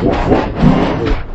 いいね。